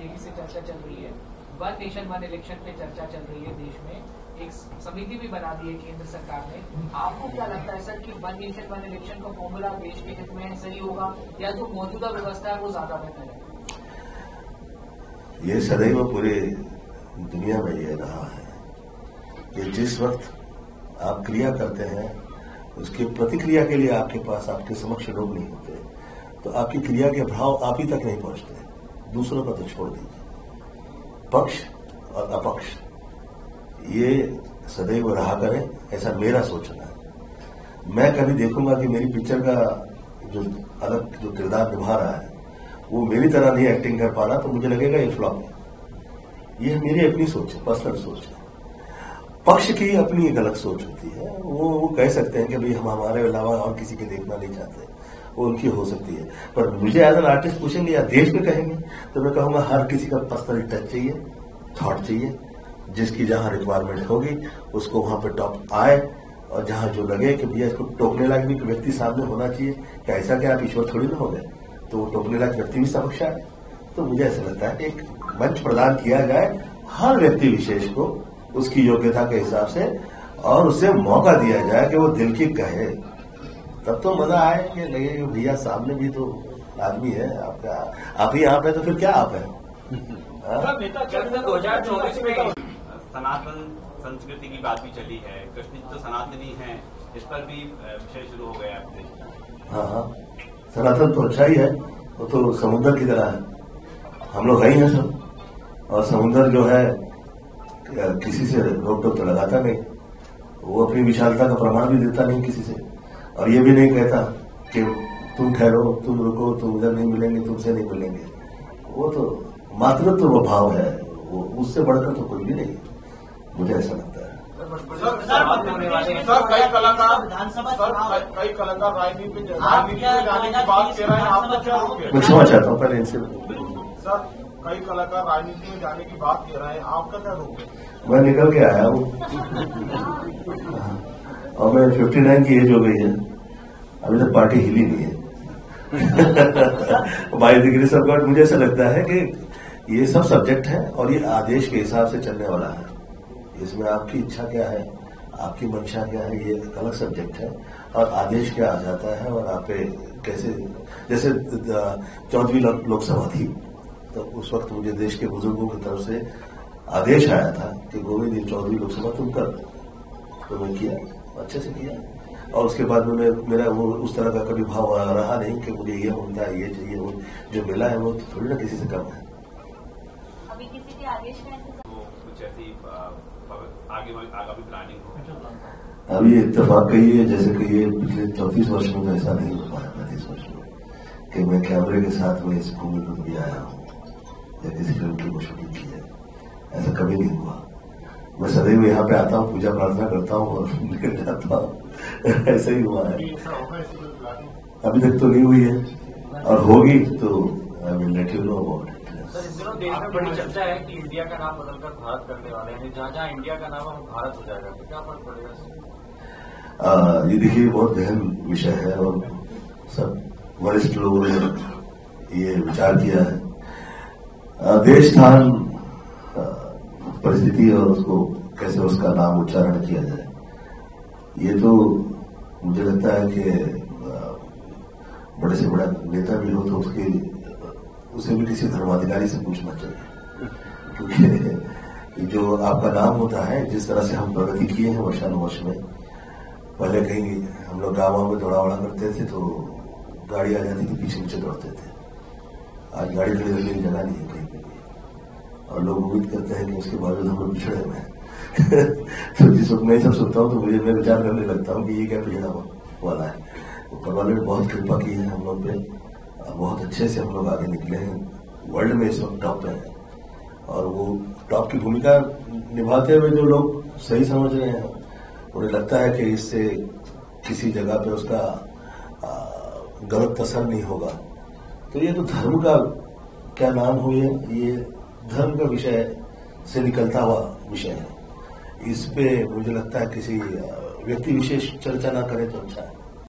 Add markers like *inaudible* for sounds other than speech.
देरी से चर्चा चल रही है। वन नेशन वन इलेक्शन पे चर्चा चल रही है देश में। एक समिति भी बना दी है केंद्र सरकार ने। आपको क्या लगता है, सर, कि वन नेशन वन इलेक्शन का फॉर्मूला देश के हित में सही होगा? या जो मौजूदा व्यवस्था है, वो ज़्यादा बेहतर है? ये सदैव पूरे दुनिया में यह रहा है कि जिस वक्त आप क्रिया करते हैं, उसकी प्रतिक्रिया के लिए आपके पास आपके समक्ष लोग नहीं होते। तो आपकी क्रिया के भाव आप ही तक नहीं पहुँचते। दूसरों का तो छोड़ दीजिए पक्ष और अपक्ष, ये सदैव रहा करें, ऐसा मेरा सोचना है। मैं कभी देखूँगा कि मेरी पिक्चर का जो अलग जो किरदार निभा रहा है, वो मेरी तरह नहीं एक्टिंग कर पा रहा तो मुझे लगेगा ये फ्लॉप है। ये मेरी अपनी सोच है पर्सनल सोच है। पक्ष की अपनी एक अलग सोच होती है। वो वो कह सकते हैं कि भाई हम हमारे अलावा और किसी के देखना नहीं चाहते। वो उनकी हो सकती है। पर मुझे एज एन आर्टिस्ट पूछेंगे या देश में कहेंगे तो मैं कहूँगा हर किसी का पर्सनल टच चाहिए थॉट चाहिए। जिसकी जहाँ रिक्वायरमेंट होगी, उसको वहाँ पर टॉप आए और जहाँ जो लगे कि भैया इसको टोकने लायक भी व्यक्ति सामने होना चाहिए, क्या ऐसा क्या आप ईश्वर थोड़ी ना हो गए? तो वो टोकने लायक व्यक्ति भी समक्ष आए। तो मुझे ऐसा लगता है, एक मंच प्रदान किया जाए, हर व्यक्ति विशेष को उसकी योग्यता के हिसाब से और उसे मौका दिया जाए कि वो दिल की कहे। तब तो मज़ा आए कि लगे कि भैया सामने भी तो आदमी है आपका आप ही आप है तो फिर क्या आप है? हाँ? दो हज़ार चौबीस में सनातन संस्कृति की बात भी चली है कृष्ण तो सनातनी है इस पर भी विषय शुरू हो गया हाँ हाँ। सनातन तो अच्छा ही है वो तो समुद्र की तरह है। हम लोग है ही हैं सब। और समुद्र जो है किसी से रोक टोक तो लगाता नहीं। वो अपनी विशालता का प्रमाण भी देता नहीं किसी से। और ये भी नहीं कहता कि तुम ठहरो तुम रुको तुम उधर नहीं मिलेंगे तुमसे नहीं मिलेंगे। वो तो मातृत्व वो भाव है। वो उससे बढ़कर तो कोई भी नहीं। मुझे ऐसा लगता है। सर कई कलाकार सर कई कलाकार राजनीति में जाने की बात कह रहे हैं आपको क्या रोके मैं क्षमा चाहता हूँ पहले इनसे। सर कई कलाकार राजनीति में जाने की बात कह रहे हैं, आपका क्या रोके मैं निकल के आया हूँ। और मैं 59 की एज हो गई है। अभी तक पार्टी हिली नहीं है। बाई डिग्री सब गॉड मुझे ऐसा लगता है कि ये सब सब्जेक्ट है और ये आदेश के हिसाब से चलने वाला है। इसमें आपकी इच्छा क्या है? आपकी मंशा क्या है? ये अलग सब्जेक्ट है। और आदेश क्या आ जाता है और आप कैसे जैसे चौदहवीं लोकसभा थी। तो उस वक्त मुझे देश के बुज़ुर्गों की तरफ़ से आदेश आया था कि गोविंद ये चौधरी लोकसभा तुम कर तो मैं किया अच्छे से किया। और उसके बाद में मेरा वो उस तरह का कभी भाव रहा नहीं कि मुझे ये होता है ये चाहिए वो जो मिला है वो थोड़ी ना किसी से कम है। अभी किसी के आदेश में तो कुछ ऐसी आगे आगामी प्लानिंग हो? अभी इतफाक कही है जैसे कि ये पिछले चौंतीस वर्ष में तो ऐसा नहीं हो पाया पैंतीस वर्ष में कि मैं कैमरे के साथ में इस भूमि पर भी आया हूँ। या किसी की शूटिंग की है ऐसा कभी नहीं हुआ। मैं सदैव यहाँ पे आता हूँ पूजा प्रार्थना करता हूँ और निकल *laughs* जाता हूँ। ऐसा ही हुआ है। अभी तक तो नहीं हुई है। और होगी तो I will let you know about देश में बड़ी चर्चा है कि इंडिया का नाम बदलकर भारत करने वाले हैं। जहाँ जहाँ इंडिया का नाम है भारत हो जाएगा। तो क्या फ़र्क पड़ेगा ये देखिए बहुत गहन विषय है और सब वरिष्ठ लोगों ने ये विचार किया है। देश स्थान परिस्थिति और उसको कैसे उसका नाम उच्चारण किया जाए, ये तो मुझे लगता है कि बड़े से बड़ा नेता भी हो तो उसके उसे भी किसी धर्माधिकारी से पूछना चाहिए। क्योंकि जो आपका नाम होता है, जिस तरह से हम प्रगति किए हैं वर्षानुवर्ष में, पहले कहीं हम लोग गाँव में दौड़ा वड़ा करते थे तो गाड़ी आ जाती थी पीछे पीछे दौड़ते थे। आज गाड़ी खड़ी करने जगह नहीं है कहीं पे और लोग उम्मीद करते हैं कि उसके बावजूद हम लोग पिछड़े हुए हैं। *laughs* तो जिस वक्त मैं सब सुनता हूँ तो मुझे मैं विचार करने लगता हूँ कि ये क्या पिछड़ा वाला है। ऊपर वाले ने बहुत कृपा की है हम लोग पे। बहुत अच्छे से हम लोग आगे निकले हैं। वर्ल्ड में इस वक्त टॉप पे है। और वो टॉप की भूमिका निभाते हुए जो लोग सही समझ रहे हैं, उन्हें लगता है कि इससे किसी जगह पे उसका गलत असर नहीं होगा। तो ये तो धर्म का क्या नाम है ये? धर्म का विषय से निकलता हुआ विषय है। इस पे मुझे लगता है किसी व्यक्ति विशेष चर्चा ना करे तो अच्छा है।